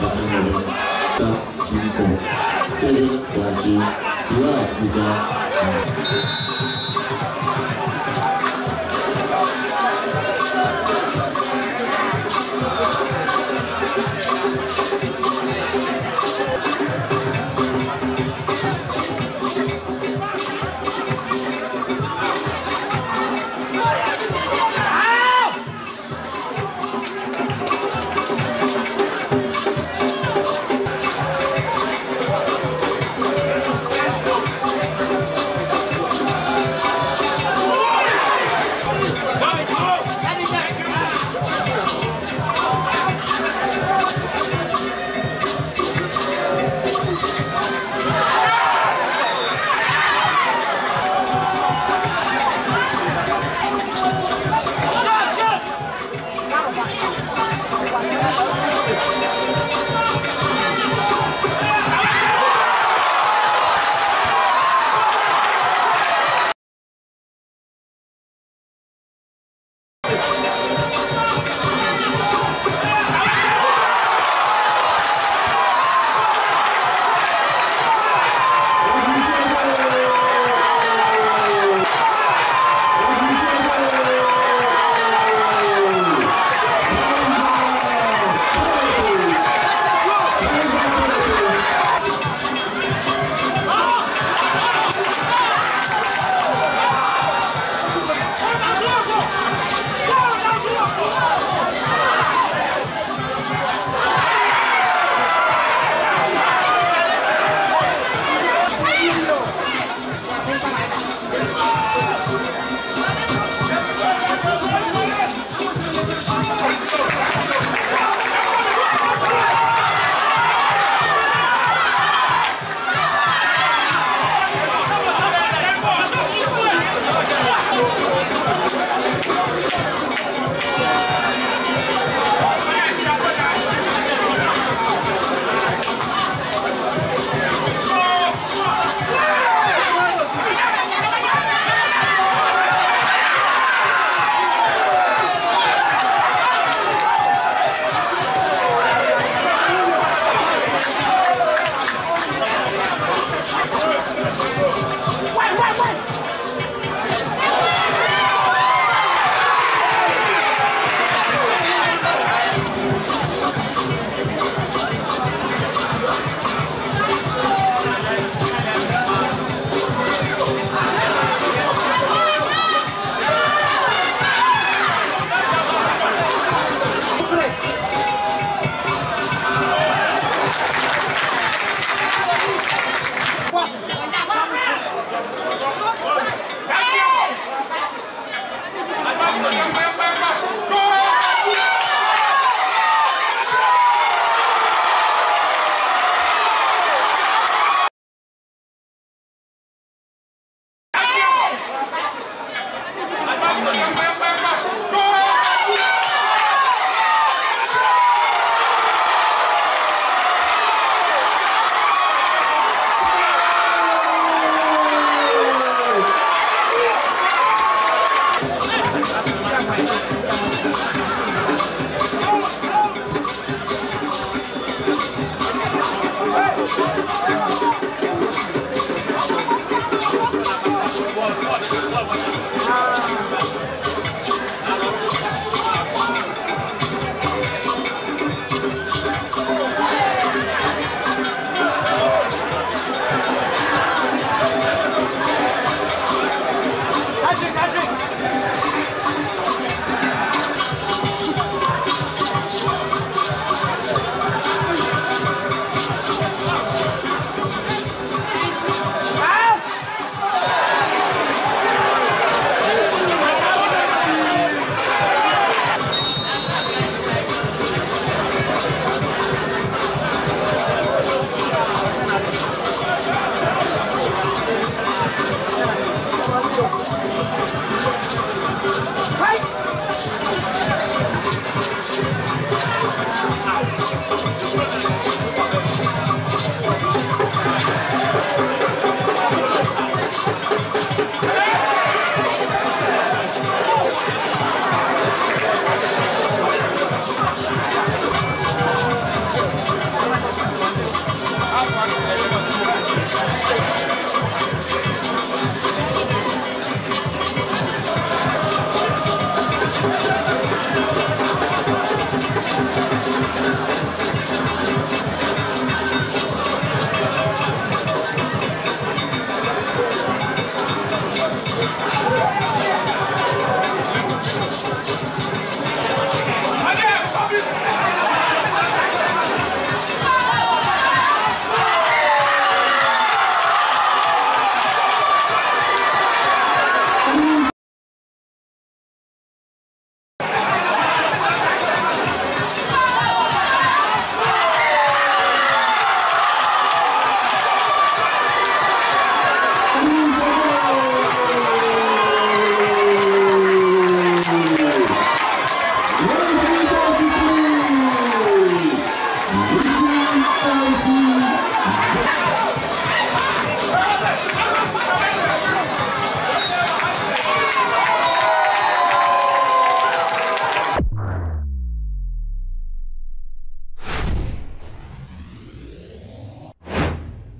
Alexandre, Saint-Gilles, Poitiers, Suave, Bizarre.